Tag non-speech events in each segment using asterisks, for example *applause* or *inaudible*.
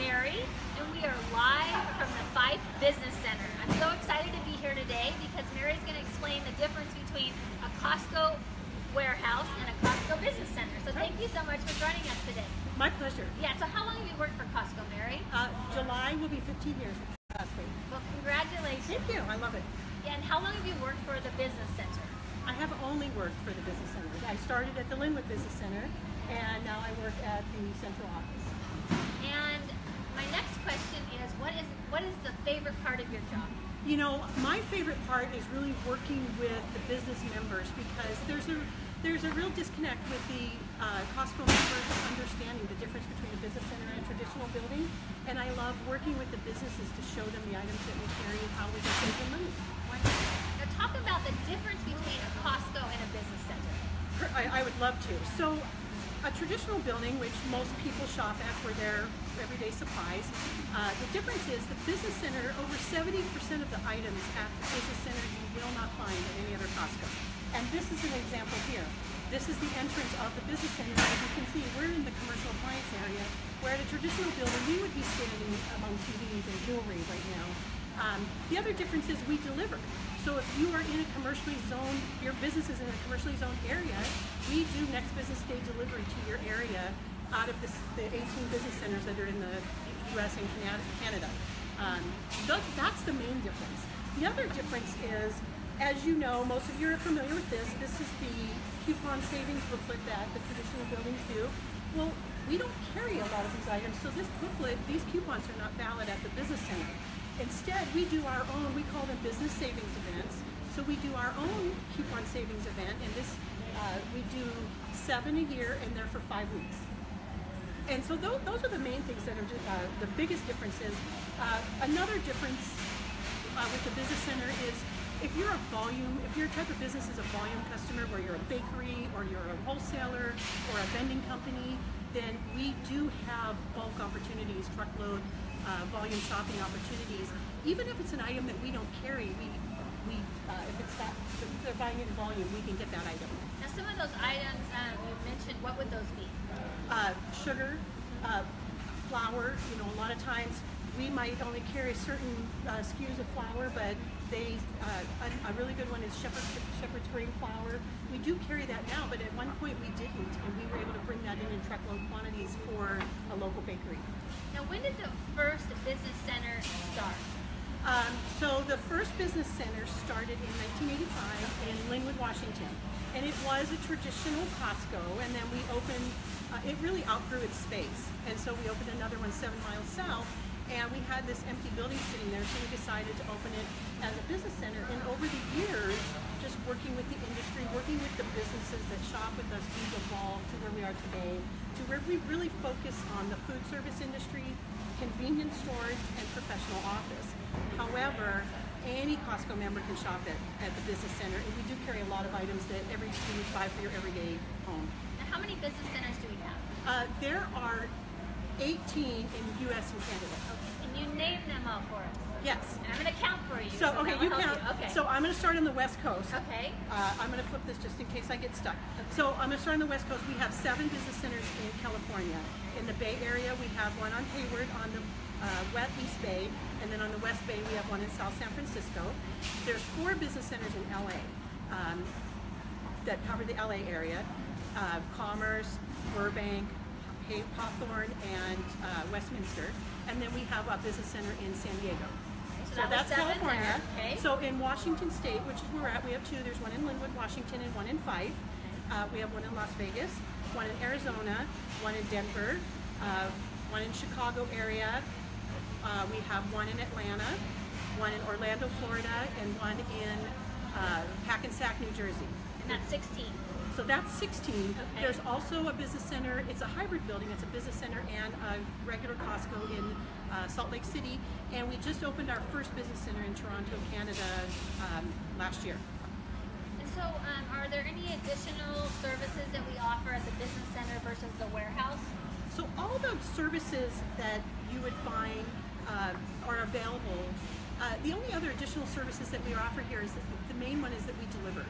Mary, and we are live from the Fife Business Center. I'm so excited to be here today because Mary's going to explain the difference between a Costco warehouse and a Costco Business Center. So thank you so much for joining us today. My pleasure. Yeah, so how long have you worked for Costco, Mary? Uh, July will be 15 years with Costco. Well, congratulations. Thank you. I love it. Yeah, and how long have you worked for the Business Center? I have only worked for the Business Center. I started at the Lynnwood Business Center, and now I work at the central office. And my next question is, what is what is the favorite part of your job? You know, my favorite part is really working with the business members because there's a there's a real disconnect with the uh, Costco members understanding the difference between a business center and a traditional building. And I love working with the businesses to show them the items that we carry and how we can save them money. Now talk about the difference between a Costco and a business center. I, I would love to. So a traditional building, which most people shop at for their everyday supplies, uh, the difference is the business center, over 70% of the items at the business center you will not find at any other Costco. And this is an example here. This is the entrance of the business center. As you can see, we're in the commercial appliance area, where at a traditional building, we would be standing among TVs and jewelry right now. Um, the other difference is we deliver. So if you are in a commercially zoned, your business is in a commercially zoned area, we do next business day delivery to your area out of this, the 18 business centers that are in the US and Canada. Um, that's the main difference. The other difference is as you know, most of you are familiar with this. This is the coupon savings booklet that the traditional buildings do. Well, we don't carry a lot of these items, so this booklet, these coupons are not valid at the business center. Instead, we do our own, we call them business savings events. So we do our own coupon savings event, and this, uh, we do seven a year, and they're for five weeks. And so those, those are the main things that are uh, the biggest differences. Uh, another difference uh, with the business center is if you're a volume, if your type of business is a volume customer where you're a bakery or you're a wholesaler or a vending company, then we do have bulk opportunities, truckload, uh, volume shopping opportunities. Even if it's an item that we don't carry, we, we uh, if it's that, if they're buying it in volume, we can get that item. Now some of those items um, you mentioned, what would those be? Uh, sugar, uh, flour, you know, a lot of times we might only carry certain uh, SKUs of flour, but they uh, a, a, really good one is Shepherd, Shepherd's Grain flour. We do carry that now, but at one point we didn't, and we were able to bring that in in truckload quantities for a local bakery. Now, when did the first business center start? Um, so the first business center started in 1985 in Lynnwood, Washington, and it was a traditional Costco. And then we opened. Uh, it really outgrew its space, and so we opened another one seven miles south and we had this empty building sitting there, so we decided to open it as a business center. And over the years, just working with the industry, working with the businesses that shop with us, we've evolved to where we are today, to where we really focus on the food service industry, convenience stores, and professional office. However, any Costco member can shop at, at the business center, and we do carry a lot of items that every you would buy for your everyday home. And how many business centers do we? Uh, there are 18 in the U.S. and Canada. Okay. And you name them all for us. Yes. And I'm going to count for you. So, so okay, you count. You. Okay. So I'm going to start on the West Coast. Okay. Uh, I'm going to flip this just in case I get stuck. Okay. So I'm going to start on the West Coast. We have seven business centers in California. In the Bay Area, we have one on Hayward on the uh, West East Bay, and then on the West Bay, we have one in South San Francisco. There's four business centers in LA um, that cover the LA area. Uh, Commerce, Burbank, Hawthorne, and uh, Westminster. And then we have a business center in San Diego. So, so that that's California. Okay. So in Washington State, which is where we're at, we have two. There's one in Lynnwood, Washington, and one in Fife. Uh, we have one in Las Vegas, one in Arizona, one in Denver, uh, one in Chicago area. Uh, we have one in Atlanta, one in Orlando, Florida, and one in uh, Hackensack, New Jersey. And that's 16. So that's 16. Okay. There's also a business center. It's a hybrid building. It's a business center and a regular Costco in uh, Salt Lake City. And we just opened our first business center in Toronto, Canada um, last year. And so um, are there any additional services that we offer at the business center versus the warehouse? So all the services that you would find uh, are available. Uh, the only other additional services that we offer here is the main one is that we deliver.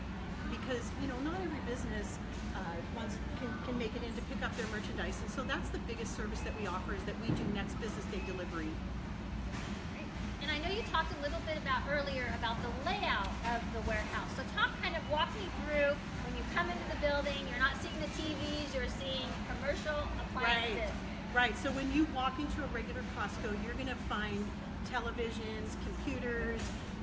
Because you know not every business uh, wants can, can make it in to pick up their merchandise, and so that's the biggest service that we offer is that we do next business day delivery. And I know you talked a little bit about earlier about the layout of the warehouse. So talk kind of walk me through when you come into the building, you're not seeing the TVs, you're seeing commercial appliances. Right. Right. So when you walk into a regular Costco, you're going to find televisions, computers,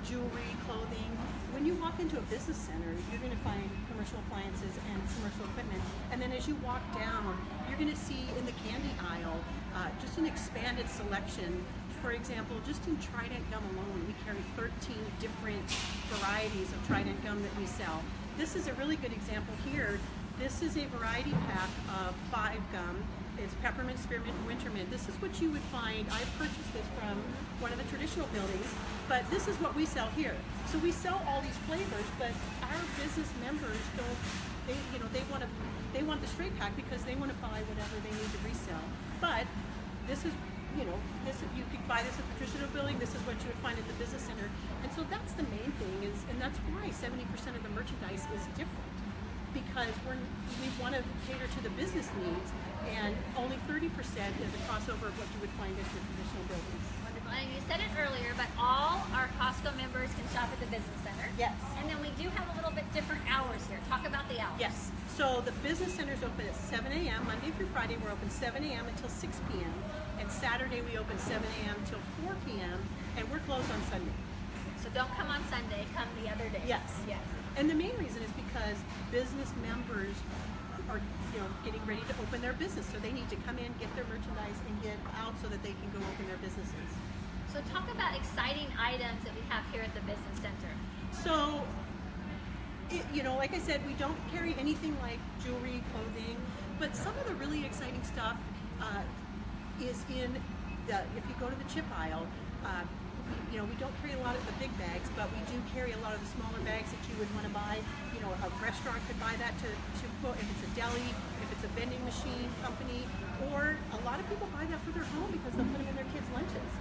jewelry, clothing. When you walk into a business center, you're going to find commercial appliances and commercial equipment. And then as you walk down, you're going to see in the candy aisle uh, just an expanded selection for example, just in Trident gum alone, we carry 13 different varieties of Trident gum that we sell. This is a really good example here. This is a variety pack of five gum. It's peppermint, spearmint, and wintermint. This is what you would find. I purchased this from one of the traditional buildings, but this is what we sell here. So we sell all these flavors, but our business members don't. They, you know, they want to, they want the straight pack because they want to buy whatever they need to resell. But this is you know, this if you could buy this at the traditional building. This is what you would find at the business center, and so that's the main thing is, and that's why 70% of the merchandise is different because we're we want to cater to the business needs, and only 30% is a crossover of what you would find at your traditional buildings. Wonderful. And you said it earlier, but all our Costco members can shop at the business center. Yes. And then we do have a little bit different hours here. Talk about the hours. Yes. So the business center is open at 7 a.m. Monday through Friday. We're open 7 a.m. until 6 p.m. And Saturday we open 7 a.m. till 4 p.m. and we're closed on Sunday. So don't come on Sunday, come the other day. Yes. Yes. And the main reason is because business members are you know getting ready to open their business, so they need to come in, get their merchandise, and get out so that they can go open their businesses. So talk about exciting items that we have here at the business center. So, it, you know, like I said, we don't carry anything like jewelry, clothing, but some of the really exciting stuff uh, is in the, if you go to the chip aisle, uh, you know, we don't carry a lot of the big bags, but we do carry a lot of the smaller bags that you would want to buy. You know, a restaurant could buy that to, to put, if it's a deli, if it's a vending machine company, or a lot of people buy that for their home because they'll put them in their kids' lunches.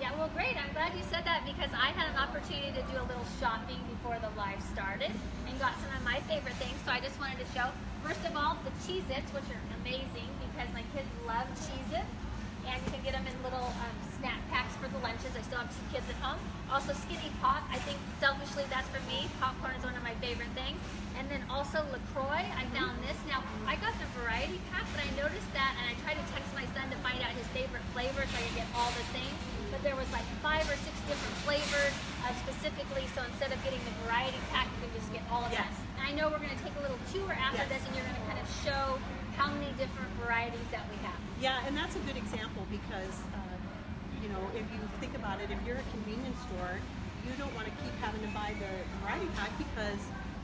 Yeah, well, great. I'm glad you said that because I had an opportunity to do a little shopping before the live started and got some of my favorite things. So I just wanted to show, first of all, the Cheez-Its, which are amazing because my kids love Cheez-Its. And you can get them in little um, snack packs for the lunches. I still have some kids at home. Also, Skinny Pop. I think selfishly that's for me. Popcorn is one of my favorite things. And then also LaCroix. I found this. Now, I got the variety pack, but I noticed that and I tried to text my son to find out his favorite flavor so I could get all the things. But there was like five or six different flavors uh, specifically. So instead of getting the variety pack, you can just get all of Yes. that. And I know we're going to take a little tour after Yes. this and you're going to kind of show how many different varieties that we have. Yeah, and that's a good example because, uh, you know, if you think about it, if you're a convenience store, you don't want to keep having to buy the variety pack because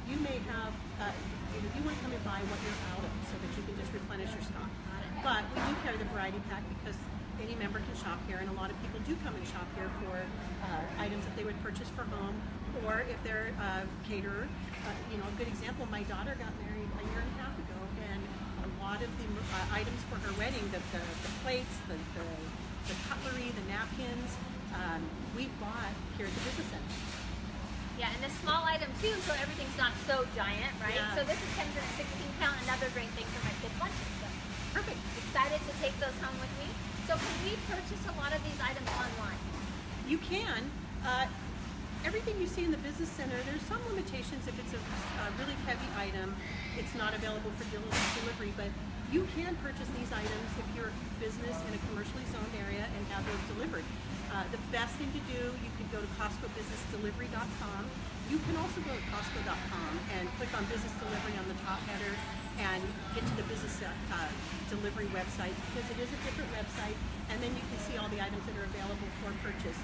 you may have, uh, you, know, you want to come and buy what you're out of so that you can just replenish your stock. But we do carry the variety pack because any member can shop here, and a lot of people do come and shop here for uh, items that they would purchase for home, or if they're a caterer. Uh, you know, a good example, my daughter got married a year and a half ago, and a lot of the uh, items for her wedding, the, the, the plates, the, the, the cutlery, the napkins, um, we bought here at the business center. Yeah, and the small item too, so everything's not so giant, right? Yeah. So this is comes in a 16 count, another great thing for my kids' lunches. So Perfect. excited to take those home with me. So can we purchase a lot of these items online? You can. Uh, everything you see in the business center, there's some limitations if it's a, a really heavy item, it's not available for delivery, but you can purchase these items if you're a business in a commercially zoned area and have those delivered. Uh, the best thing to do, you could go to CostcoBusinessDelivery.com. You can also go to Costco.com and click on Business Delivery on the top header and get to the business uh, delivery website because it is a different website and then you can see all the items that are available for purchase.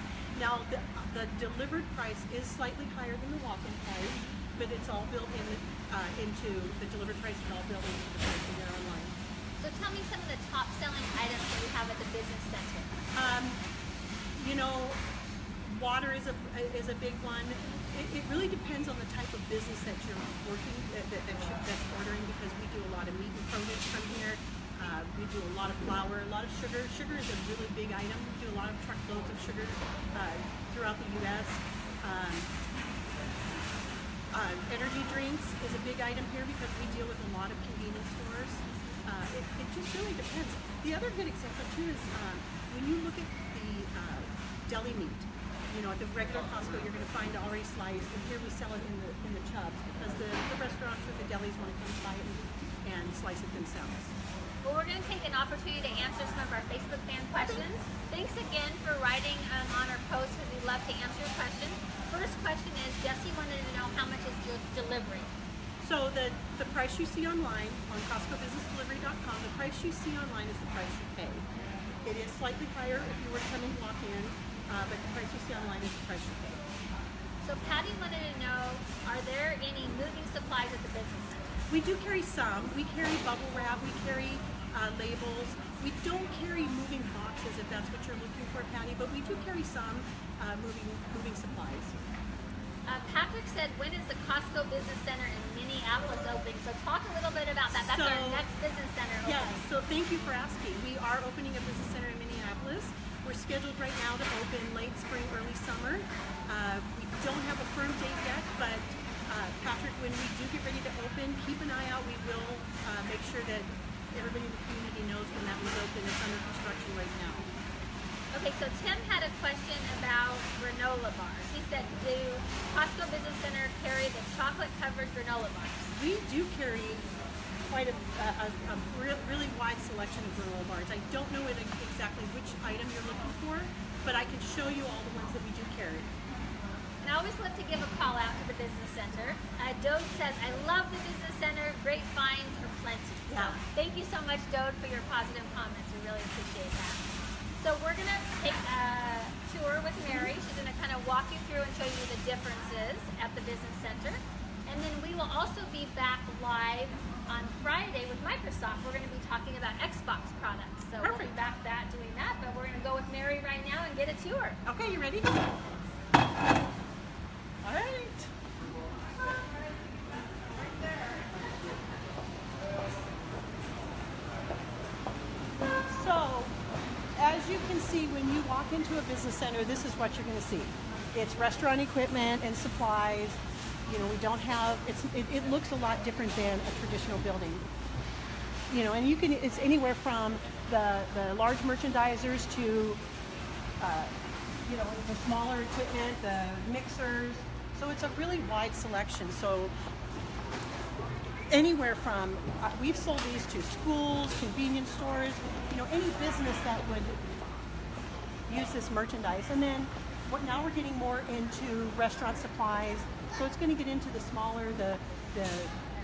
Now the, the delivered price is slightly higher than the walk-in price, but it's all built in uh, into the delivered price is all built into the price when you're online. So tell me some of the top selling items that we have at the business center. Um, you know, water is a is a big one. It, it really depends on the type of business that you're working that, that, that's ordering because we do a lot of meat and produce from here. Uh, we do a lot of flour, a lot of sugar. Sugar is a really big item. We do a lot of truckloads of sugar uh, throughout the U.S. Um, Uh, energy drinks is a big item here because we deal with a lot of convenience stores. Uh, it, it just really depends. The other good example too is um, when you look at the uh, deli meat. You know, at the regular Costco, you're going to find already sliced, and here we sell it in the in the chubs because the, the restaurants or the delis want to come buy it and, and slice it themselves. Well, we're going to take an opportunity to answer some of our Facebook fan questions. Thanks again for writing um, on our post because we love to answer your questions. First question is Jesse wanted to know how much is your delivery. So the, the price you see online on CostcoBusinessDelivery.com, the price you see online is the price you pay. It is slightly higher if you were to come and walk in, uh, but the price you see online is the price you pay. So Patty wanted to know, are there any moving supplies at the business center? We do carry some. We carry bubble wrap. We carry uh, labels. We don't carry moving boxes if that's what you're looking for, Patty, but we do carry some uh, moving moving supplies. Uh, Patrick said, when is the Costco Business Center in Minneapolis opening? So talk a little bit about that. That's So- our next business center opening. Yes, so thank you for asking. We are opening a business center in Minneapolis. We're scheduled right now to open late spring, early summer. Uh, we don't have a firm date yet, but uh, Patrick, when we do get ready to open, keep an eye out. We will uh, make sure that everybody in the community knows when that was open. It's under construction right now. Okay, so Tim had a question about granola bars. He said, do Costco Business Center carry the chocolate covered granola bars? We do carry quite a, a, a re- really wide selection of granola bars. I don't know exactly which item you're looking for, but I can show you all the ones that we do carry. And I always love to give a call out to the business center. Uh, Dode says, I love the business center. Great finds are plenty. So Yeah. thank you so much, Dode, for your positive comments. We really appreciate that. So we're going to take a tour with Mary. She's going to kind of walk you through and show you the differences at the business center. And then we will also be back live on Friday with Microsoft. We're going to be talking about Xbox products. So we'll be back that doing that, but we're going to go with Mary right now and get a tour. Okay, you ready? All right. Into a business center, this is what you're going to see. It's restaurant equipment and supplies. You know, we don't have. It's it, it looks a lot different than a traditional building. You know, and you can. It's anywhere from the the large merchandisers to uh, you know, the smaller equipment, the mixers. So it's a really wide selection. So anywhere from, uh, we've sold these to schools, convenience stores, you know, any business that would use this merchandise. And then what, now we're getting more into restaurant supplies. So it's going to get into the smaller, the, the,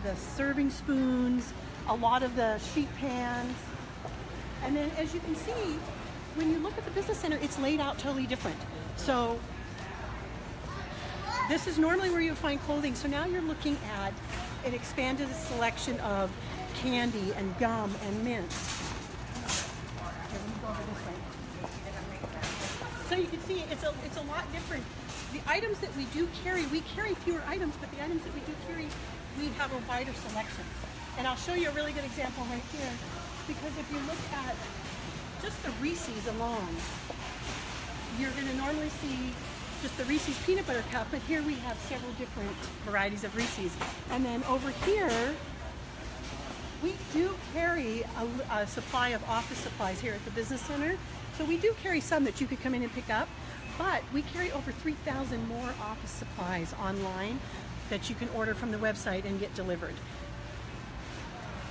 the serving spoons, a lot of the sheet pans. And then as you can see, when you look at the business center, it's laid out totally different. So this is normally where you find clothing. So now you're looking at an expanded selection of candy and gum and mints. Here, let me go over this way. So you can see it's a it's a lot different. The items that we do carry, we carry fewer items, but the items that we do carry, we have a wider selection. And I'll show you a really good example right here. Because if you look at just the Reese's alone, you're going to normally see just the Reese's peanut butter cup, but here we have several different varieties of Reese's. And then over here, we do carry a, a supply of office supplies here at the business center. So we do carry some that you could come in and pick up, but we carry over 3,000 more office supplies online that you can order from the website and get delivered.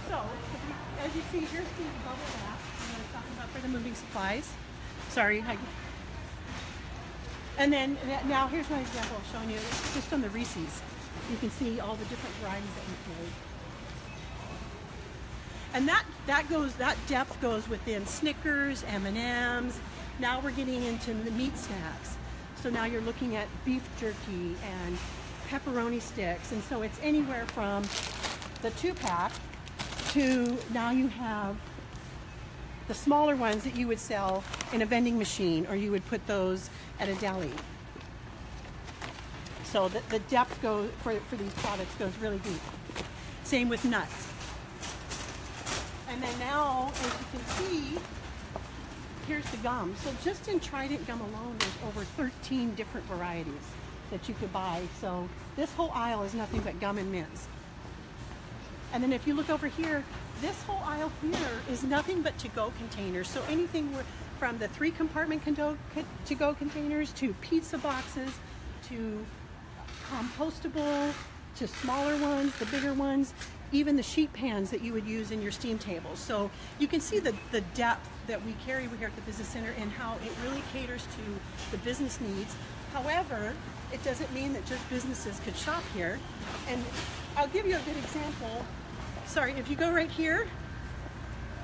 So, as you see, here's the bubble wrap I was talking about for the moving supplies. Sorry. I, and then now here's my example showing you just on the Reese's. You can see all the different varieties that we carry. And that, that goes, that depth goes within Snickers, M&Ms. Now we're getting into the meat snacks. So now you're looking at beef jerky and pepperoni sticks. And so it's anywhere from the two pack to now you have the smaller ones that you would sell in a vending machine or you would put those at a deli. So the, the depth goes for, for these products goes really deep. Same with nuts. And then now, as you can see, here's the gum. So just in Trident gum alone, there's over 13 different varieties. that you could buy. So this whole aisle is nothing but gum and mints. And then if you look over here, this whole aisle here is nothing but to-go containers. So anything from the three compartment to-go containers to pizza boxes to compostable to smaller ones, the bigger ones, even the sheet pans that you would use in your steam tables. So you can see the, the depth that we carry here at the Business Center and how it really caters to the business needs. However, it doesn't mean that just businesses could shop here. And I'll give you a good example. Sorry, if you go right here,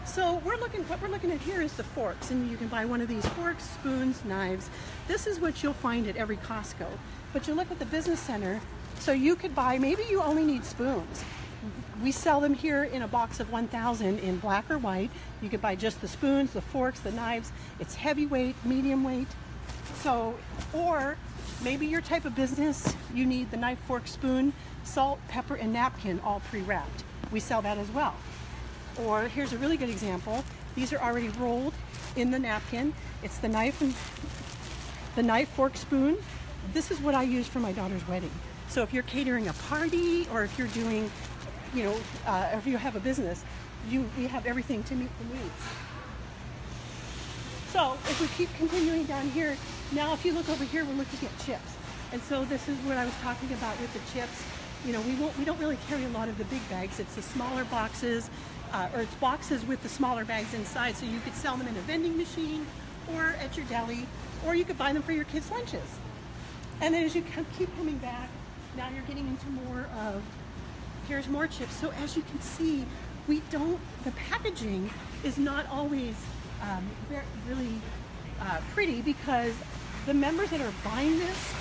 so we're looking, what we're looking at here is the forks, and you can buy one of these forks, spoons, knives. This is what you'll find at every Costco. But you look at the business center, so you could buy, maybe you only need spoons. We sell them here in a box of 1,000 in black or white. You could buy just the spoons, the forks, the knives. It's heavyweight, medium weight. So, or maybe your type of business, you need the knife, fork, spoon, salt, pepper, and napkin all pre-wrapped. We sell that as well. Or here's a really good example. These are already rolled in the napkin. It's the knife and the knife, fork, spoon. This is what I use for my daughter's wedding. So if you're catering a party or if you're doing, you know, uh, if you have a business, you, you have everything to meet the needs. So if we keep continuing down here, now if you look over here, we're looking at chips. And so this is what I was talking about with the chips. You know, we, won't, we don't really carry a lot of the big bags. It's the smaller boxes, uh, or it's boxes with the smaller bags inside. So you could sell them in a vending machine or at your deli, or you could buy them for your kids' lunches. And then as you keep coming back, now you're getting into more of, here's more chips. So as you can see, we don't, the packaging is not always um, really uh, pretty because the members that are buying this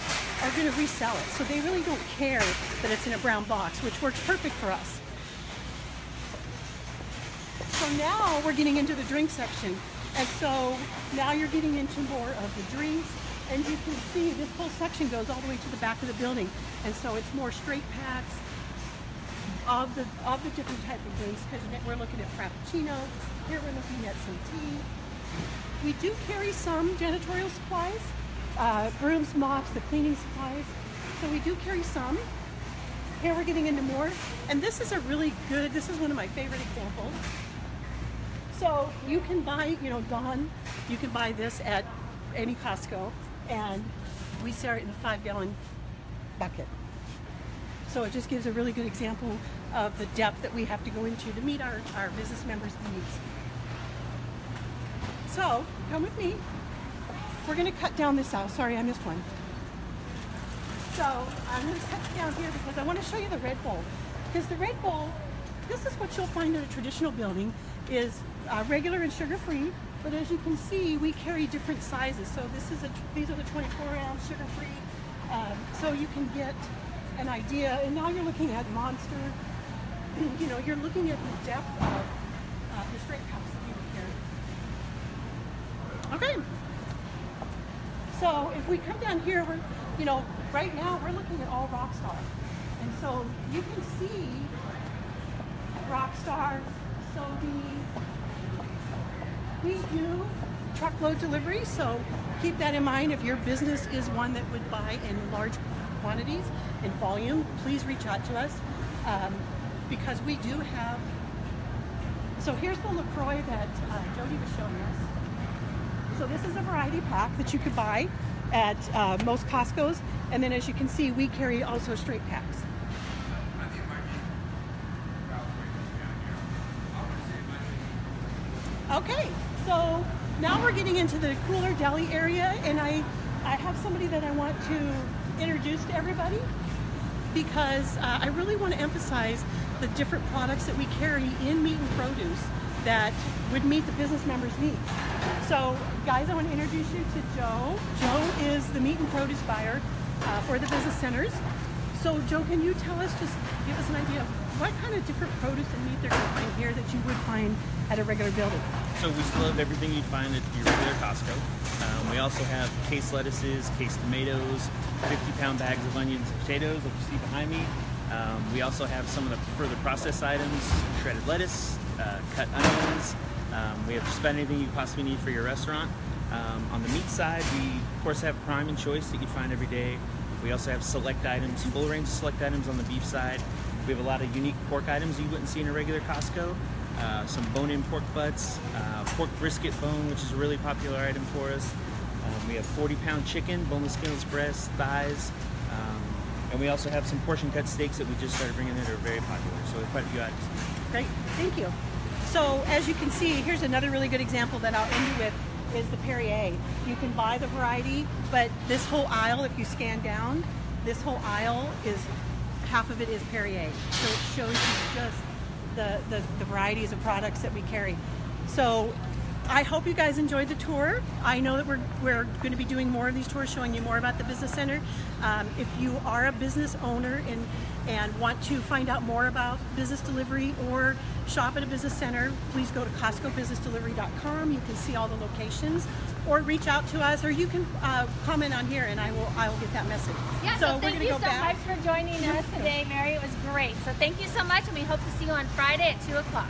are going to resell it. So they really don't care that it's in a brown box, which works perfect for us. So now we're getting into the drink section. And so now you're getting into more of the drinks. And you can see this whole section goes all the way to the back of the building. And so it's more straight packs of the, of the different type of drinks because we're looking at Frappuccino. Here we're looking at some tea. We do carry some janitorial supplies, uh, brooms, mops, the cleaning supplies. So we do carry some. Here we're getting into more. And this is a really good, this is one of my favorite examples. So you can buy, you know, Dawn, you can buy this at any Costco and we sell it in a five gallon bucket. So it just gives a really good example of the depth that we have to go into to meet our, our business members' needs. So come with me. We're gonna cut down this out. Sorry, I missed one. So I'm gonna cut down here because I wanna show you the Red Bull. Because the Red Bull, this is what you'll find in a traditional building, is uh, regular and sugar-free, but as you can see, we carry different sizes. So this is a, these are the 24 ounce sugar-free. Um, so you can get an idea, and now you're looking at Monster, *clears throat* you know, you're looking at the depth of uh, the straight cups that you would carry. Okay. So if we come down here, we're, you know, right now we're looking at all rock Rockstar. And so you can see rock Rockstar, Sobe, we do truckload delivery, so keep that in mind. If your business is one that would buy in large quantities, and volume, please reach out to us um, because we do have. So here's the LaCroix that uh, Jody was showing us. So this is a variety pack that you could buy at uh, most Costco's, and then as you can see, we carry also straight packs. Okay, so now we're getting into the cooler deli area and I, I have somebody that I want to introduce to everybody because uh, I really want to emphasize the different products that we carry in meat and produce that would meet the business members' needs. So guys, I want to introduce you to Joe. Joe is the meat and produce buyer uh, for the business centers. So Joe, can you tell us, just give us an idea of what kind of different produce and meat they're going to find here that you would find at a regular building? So we still have everything you'd find at your regular Costco. Um, we also have case lettuces, case tomatoes, 50 pound bags of onions and potatoes that you see behind me. Um, we also have some of the further processed items, shredded lettuce, uh, cut onions. Um, we have just about anything you possibly need for your restaurant. Um, on the meat side, we of course have prime and choice that you find every day. we also have select items, full range of select items on the beef side. We have a lot of unique pork items you wouldn't see in a regular Costco. Uh, some bone-in pork butts, uh, pork brisket bone, which is a really popular item for us. Um, we have 40-pound chicken, boneless, skinless breasts, thighs, um, and we also have some portion cut steaks that we just started bringing in that are very popular. So we have quite a few items. Great, thank you. So as you can see, here's another really good example that I'll end you with is the Perrier. You can buy the variety, but this whole aisle, if you scan down, this whole aisle is half of it is Perrier. So it shows you just the, the, the varieties of products that we carry. So I hope you guys enjoyed the tour. I know that we're, we're going to be doing more of these tours, showing you more about the business center. Um, if you are a business owner and, and want to find out more about business delivery or shop at a business center, please go to CostcoBusinessDelivery.com. You can see all the locations, or reach out to us, or you can uh, comment on here, and I will I will get that message. Yeah, so, we're thank you go so back. much for joining us today, Mary. It was great. So thank you so much, and we hope to see you on Friday at 2 o'clock.